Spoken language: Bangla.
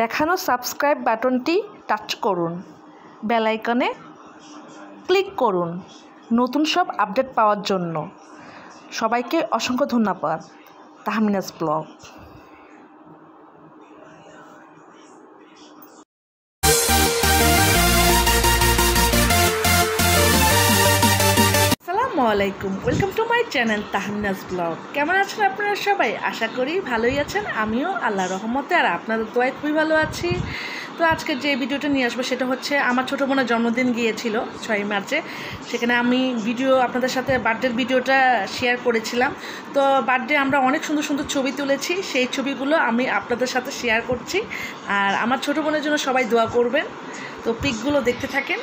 দেখানো সাবস্ক্রাইব বাটনটি টাচ করুন। বেল আইকনে ক্লিক করুন নতুন সব আপডেট পাওয়ার জন্য। সবাইকে অসংখ্য ধন্যবাদ। তাহমিনাস ব্লগ। আলাইকুম। Welcome to my channel Tahmina's blog কেমন আছেন আপনারা সবাই? আশা করি ভালোই আছেন। আমিও আল্লাহ রহমতে আর আপনাদের দোয়ায় খুবই ভালো আছি। তো আজকে যে ভিডিওটা নিয়ে আসব সেটা হচ্ছে, আমার ছোটো বোনের জন্মদিন গিয়েছিল ছয় মার্চে। সেখানে আমি ভিডিও আপনাদের সাথে বার্থডের ভিডিওটা শেয়ার করেছিলাম। তো বার্থডে আমরা অনেক সুন্দর সুন্দর ছবি তুলেছি। সেই ছবিগুলো আমি আপনাদের সাথে শেয়ার করছি। আর আমার ছোটো বোনের জন্য সবাই দোয়া করবেন। তো পিকগুলো দেখতে থাকেন।